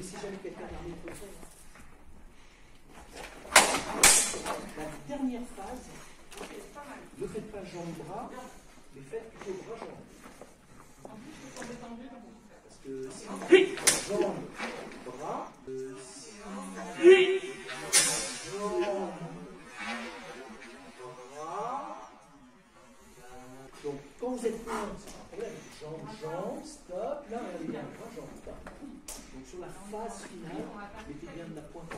Si jamais quelqu'un La dernière phase, ne faites pas jambes-bras, mais faites plutôt bras-jambes. Parce que si jambes-bras, euh, si jambes, bras. Donc quand vous êtes plein, c'est pas un problème. Jambes, jambes, stop. Là, regardez bien, bras, jambes, stop. Donc sur la phase finale, mettez bien de la pointe.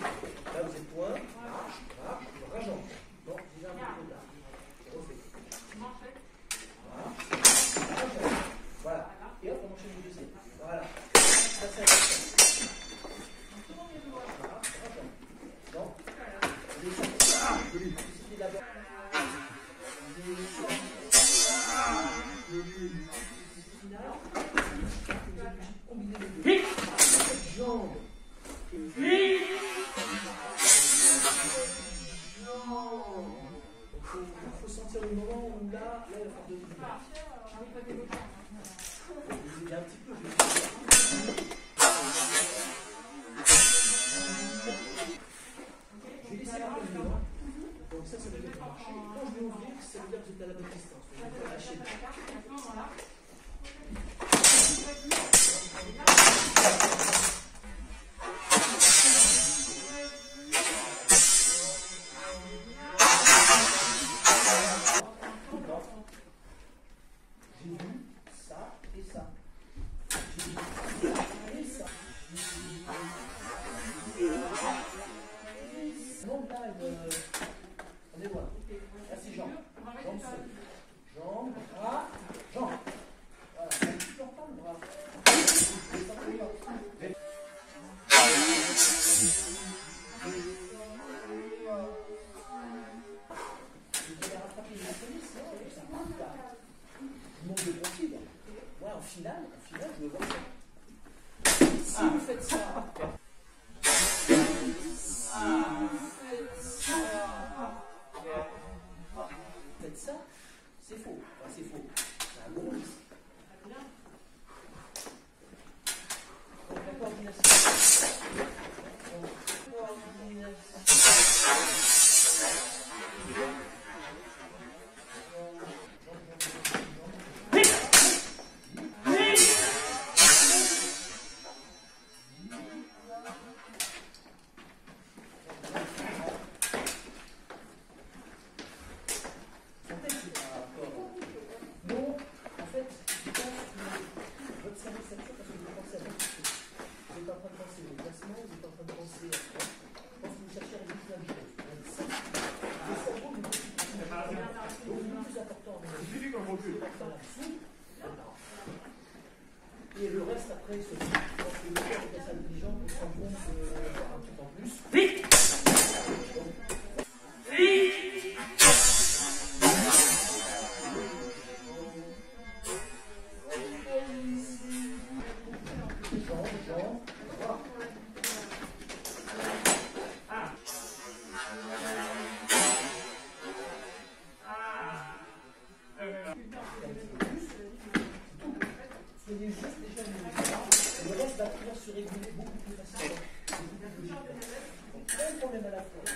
Là, vous êtes point, marche, marche, jambes. Bon, déjà un peu. Je refais. Marche. Voilà. Et hop, on enchaîne le deuxième. Voilà. Ça, c'est important. Marche, bras, Il faut sentir le moment où là, là, il va faire deux minutes. Vous aidez un petit peu. je vais Je vais laisser un peu de hein. Donc ça, ça veut dire marcher. Quand je vais ouvrir, ça veut dire que vous êtes à la bonne distance. Donc, vous lâchez. Ça. Je monte de profil. Moi, en finale, en finale, je veux voir ça. Si vous faites ça, faites ça, c'est faux. Enfin, c'est faux. C'est un gros risque. Donc, la coordination. Donc, coordination. En fait, c'est pas encore. Non, en fait, je pense que votre cerveau parce que vous pensez à d'autres choses. Vous en train de penser vous êtes en train de penser à pense vous cherchez à plus important, c'est. Et le reste, après, pense que le corps est assez intelligent un truc en plus. Le reste va pouvoir se réguler beaucoup plus facilement. Un problème à la fois.